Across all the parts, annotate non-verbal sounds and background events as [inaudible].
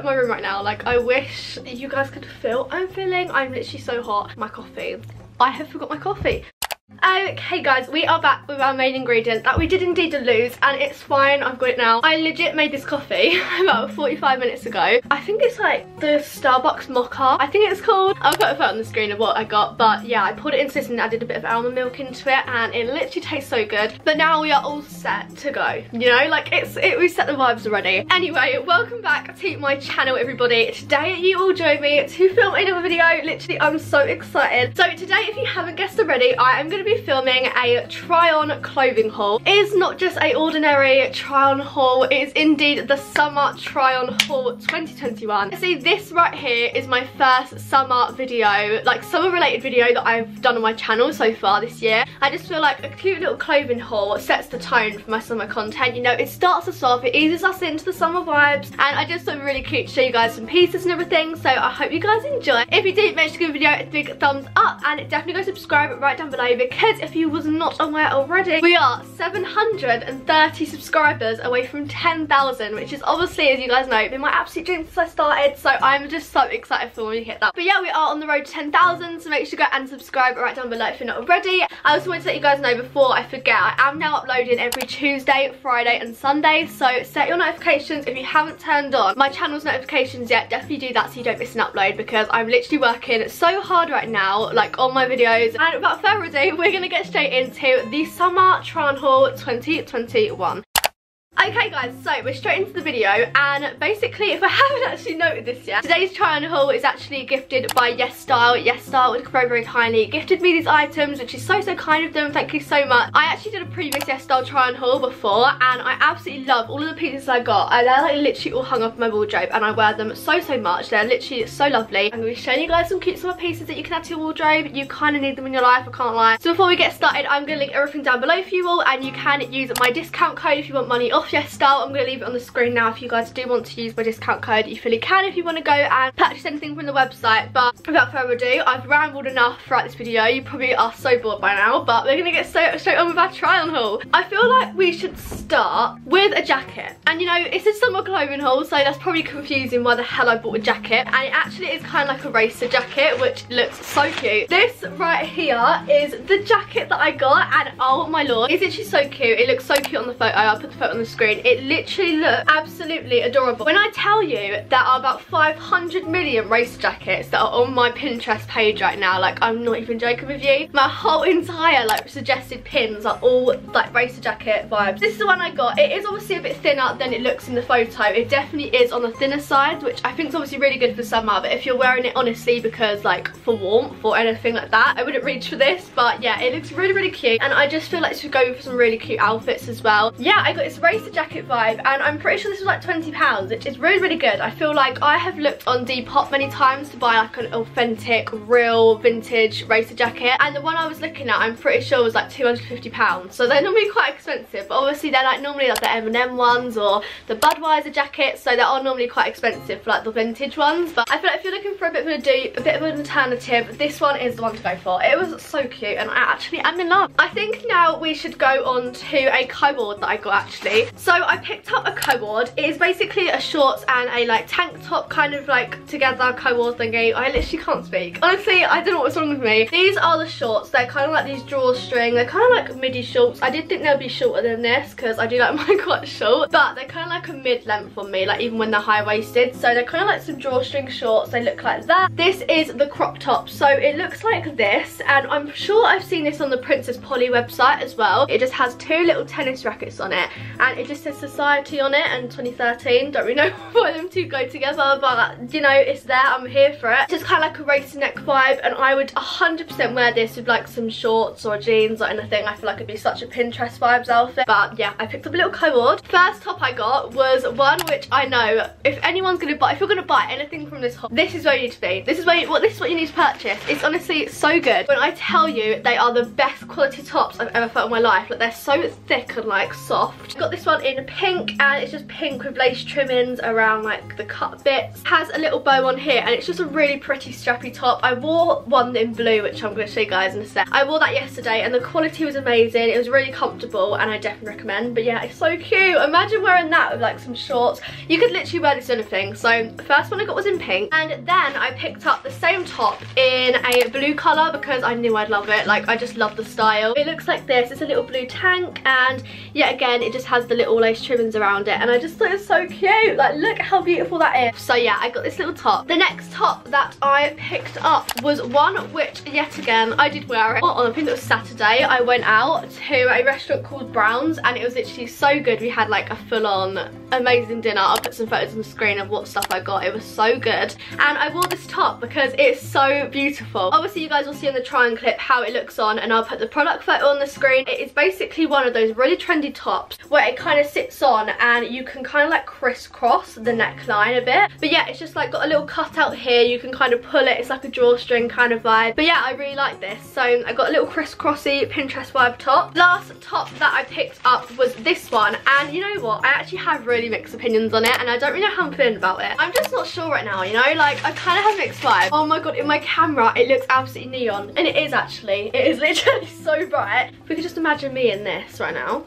in my room right now. Like I wish you guys could feel I'm feeling. I'm literally so hot. My coffee. I have forgot my coffee. Oh, okay guys, we are back with our main ingredient that we did indeed lose and it's fine, I've got it now. I legit made this coffee [laughs] about 45 minutes ago. I think it's like the Starbucks Mocha, I think it's called. I'll put a photo on the screen of what I got, but yeah, I poured it into this and added a bit of almond milk into it and it literally tastes so good. But now we are all set to go, you know, like it's, it, we set the vibes already. Anyway, welcome back to my channel everybody. Today you all join me to film another video. Literally, I'm so excited. So today, if you haven't guessed already, I am going to be be filming a try-on clothing haul. It is not just a ordinary try-on haul, it is indeed the summer try-on haul 2021. See, this right here is my first summer video, like summer related video that I've done on my channel so far this year. I just feel like a cute little clothing haul sets the tone for my summer content. You know, it starts us off, it eases us into the summer vibes, and I just thought it really cute to show you guys some pieces and everything, so I hope you guys enjoy. If you did, make sure to give the video a big thumbs up, and definitely go subscribe right down below because if you was not aware already, we are 730 subscribers away from 10,000, which is obviously, as you guys know, been my absolute dream since I started. So I'm just so excited for when we hit that. But yeah, we are on the road to 10,000, so make sure to go and subscribe right down below if you're not already. I also want to let you guys know before I forget, I am now uploading every Tuesday, Friday and Sunday. So set your notifications if you haven't turned on my channel's notifications yet. Definitely do that so you don't miss an upload because I'm literally working so hard right now, like on my videos. And without further ado, we're going to get straight into the Summer Tron Haul 2021. Okay guys, so we're straight into the video and basically if I [laughs] haven't actually noted this yet, today's try on haul is actually gifted by YesStyle. Yes Style very very kindly gifted me these items which is so so kind of them, thank you so much. I actually did a previous YesStyle try on haul before and I absolutely love all of the pieces I got. And they're like literally all hung up in my wardrobe and I wear them so so much. They're literally so lovely. I'm going to be showing you guys some cute summer pieces that you can add to your wardrobe. You kind of need them in your life, I can't lie. So before we get started, I'm going to link everything down below for you all and you can use my discount code if you want money off YesStyle. I'm going to leave it on the screen now if you guys do want to use my discount code. You fully can if you want to go and purchase anything from the website. But without further ado, I've rambled enough throughout this video. You probably are so bored by now, but we're going to get so, straight on with our try on haul. I feel like we should start with a jacket. And you know, it's a summer clothing haul, so that's probably confusing why the hell I bought a jacket. And it actually is kind of like a racer jacket, which looks so cute. This right here is the jacket that I got, and oh my lord, it's actually so cute. It looks so cute on the photo. I'll put the photo on the screen. It literally looks absolutely adorable. When I tell you there are about 500 million racer jackets that are on my Pinterest page right now, like I'm not even joking with you. My whole entire like suggested pins are all like racer jacket vibes. This is the one I got. It is obviously a bit thinner than it looks in the photo. It definitely is on the thinner side, which I think is obviously really good for summer, but if you're wearing it honestly because like for warmth or anything like that, I wouldn't reach for this, but yeah, it looks really, really cute. And I just feel like it should go for some really cute outfits as well. Yeah, I got this racer jacket vibe and I'm pretty sure this was like 20 pounds, which is really, really good. I feel like I have looked on Depop many times to buy like an authentic, real, vintage racer jacket. And the one I was looking at, I'm pretty sure was like 250 pounds. So they're normally quite expensive, but obviously they're like normally like the M&M ones or the Budweiser jackets. So they are normally quite expensive for like the vintage ones. But I feel like if you're looking for a bit of a a bit of an alternative, this one is the one to go for. It was so cute and I actually am in love. I think now we should go on to a co-ord that I got actually. So I picked up a co-ord. It is basically a shorts and a like tank top kind of like together co-ord thingy. I literally can't speak. Honestly, I don't know what's wrong with me. These are the shorts. They're kind of like these drawstring. They're kind of like midi shorts. I did think they'd be shorter than this because I do like [laughs] mine quite short. But they're kind of like a mid-length on me, like even when they're high-waisted. So they're kind of like some drawstring shorts. They look like that. This is the crop top. So it looks like this. And I'm sure I've seen this on the Princess Polly website as well. It just has two little tennis rackets on it. And it Society on it and 2013. Don't really [laughs] know why them two go together, but you know, it's there. I'm here for it. Just kind of like a racer neck vibe, and I would 100% wear this with like some shorts or jeans or anything. I feel like it'd be such a Pinterest vibes outfit. But yeah, I picked up a little co-ord. First top I got was one which I know if anyone's gonna buy, if you're gonna buy anything from this haul, this is where you need to be. This is where you, well, this is what you need to purchase. It's honestly so good. When I tell you they are the best quality tops I've ever felt in my life, like they're so thick and like soft. I got this one in pink and it's just pink with lace trimmings around like the cut bits. Has a little bow on here and it's just a really pretty strappy top. I wore one in blue which I'm going to show you guys in a sec. I wore that yesterday and the quality was amazing. It was really comfortable and I definitely recommend. But yeah, it's so cute. Imagine wearing that with like some shorts. You could literally wear this anything. So the first one I got was in pink and then I picked up the same top in a blue colour because I knew I'd love it. Like I just love the style. It looks like this. It's a little blue tank and yet again it just has the little lace trimmings around it and I just thought it was so cute. Like look how beautiful that is. So yeah, I got this little top. The next top that I picked up was one which yet again I did wear it on I think it was Saturday. I went out to a restaurant called Brown's and it was literally so good. We had like a full-on amazing dinner. I'll put some photos on the screen of what stuff I got. It was so good. And I wore this top because it's so beautiful. Obviously you guys will see in the try on clip how it looks on and I'll put the product photo on the screen. It is basically one of those really trendy tops where it kind of sits on and you can kind of like crisscross the neckline a bit. But yeah, it's just like got a little cutout here. You can kind of pull it. It's like a drawstring kind of vibe. But yeah, I really like this. So I got a little crisscrossy Pinterest vibe top. Last top that I picked up was this one. And you know what? I actually have really mixed opinions on it and I don't really know how I'm feeling about it. I'm just not sure right now, you know? Like, I kind of have mixed vibes. Oh my god, in my camera, it looks absolutely neon. And it is actually. It is [laughs] literally so bright. If we could just imagine me in this right now.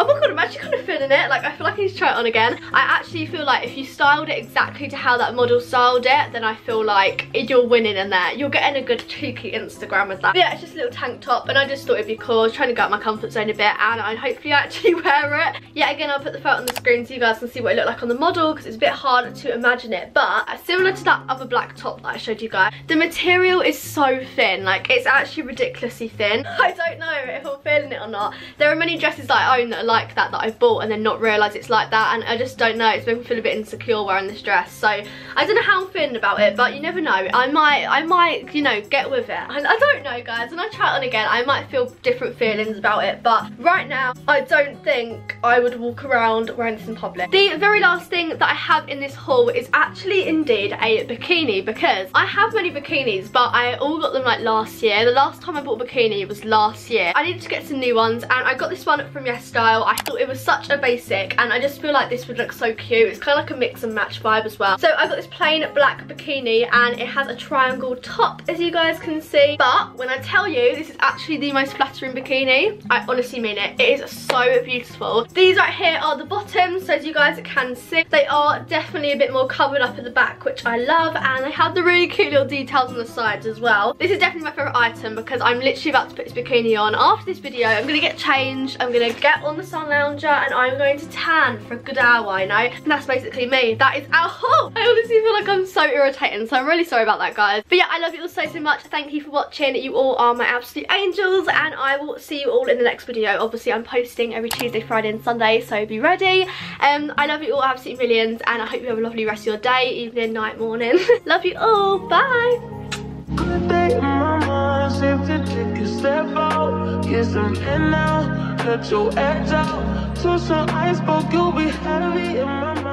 Oh my god, I'm actually kind of feeling it. Like, I feel like I need to try it on again. I actually feel like if you styled it exactly to how that model styled it, then I feel like you're winning in there. You're getting a good cheeky Instagram with that. But yeah, it's just a little tank top, and I just thought it'd be cool. Trying to get out my comfort zone a bit, and I hopefully [laughs] actually wear it. Yeah, again, I'll put the photo on the screen so you guys can see what it looked like on the model, because it's a bit hard to imagine it. But uh, similar to that other black top that I showed you guys, the material is so thin. Like, it's actually ridiculously thin. [laughs] I don't know if I'm feeling it or not. There are many dresses that I own that like that that I've bought and then not realise it's like that and I just don't know. It's me feel a bit insecure wearing this dress. So I don't know how I'm feeling about it but you never know. I might I might you know get with it. I, I don't know guys. When I try it on again I might feel different feelings about it but right now I don't think I would walk around wearing this in public. The very last thing that I have in this haul is actually indeed a bikini because I have many bikinis but I all got them like last year. The last time I bought a bikini was last year. I needed to get some new ones and I got this one from Yes I thought thought it was such a basic and I just feel like this would look so cute. It's kind of like a mix and match vibe as well. So I got this plain black bikini and it has a triangle top as you guys can see. But when I tell you this is actually the most flattering bikini, I honestly mean it. It is so beautiful. These right here are the bottoms so as you guys can see they are definitely a bit more covered up at the back which I love and they have the really cute little details on the sides as well. This is definitely my favourite item because I'm literally about to put this bikini on. After this video I'm going to get changed, I'm going to get on the sun lounger and I'm going to tan for a good hour, you know? And that's basically me. That is our haul. I honestly feel like I'm so irritating, so I'm really sorry about that, guys. But yeah, I love you all so, so much. Thank you for watching. You all are my absolute angels, and I will see you all in the next video. Obviously, I'm posting every Tuesday, Friday, and Sunday, so be ready. Um, I love you all absolutely millions, and I hope you have a lovely rest of your day, evening, night, morning. [laughs] love you all. Bye. Let your edge out. To some iceberg, you'll be heavy in my